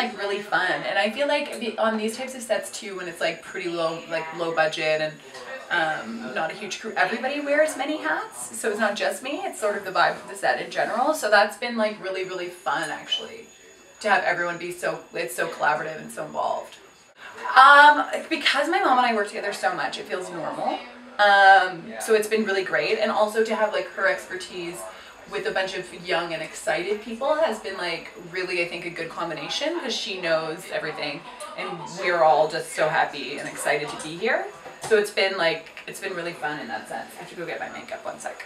like really fun, and I feel like on these types of sets too, when it's like pretty low, like low budget and um, not a huge crew. Everybody wears many hats, so it's not just me. It's sort of the vibe of the set in general. So that's been like really, really fun actually, to have everyone be so it's so collaborative and so involved. Um, because my mom and I work together so much, it feels normal. Um, so it's been really great, and also to have like her expertise with a bunch of young and excited people has been like really I think a good combination because she knows everything and we're all just so happy and excited to be here. So it's been like, it's been really fun in that sense. I have to go get my makeup one sec.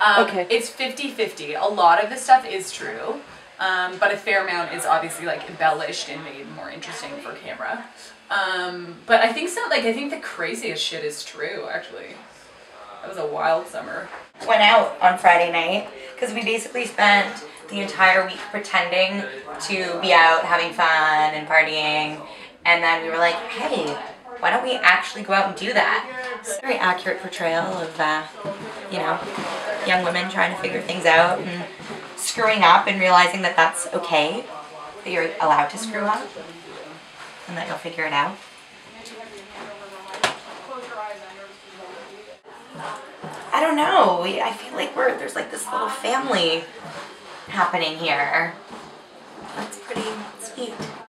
Um, okay. It's 50-50. A lot of the stuff is true, um, but a fair amount is obviously like embellished and made more interesting for camera. Um, but I think so, like, I think the craziest shit is true, actually. That was a wild summer. Went out on Friday night, because we basically spent the entire week pretending to be out having fun and partying, and then we were like, hey, why don't we actually go out and do that? It's a very accurate portrayal of, uh, you know, young women trying to figure things out and screwing up and realizing that that's okay, that you're allowed to screw up and that you'll figure it out. Don't know. I feel like we're there's like this little family happening here.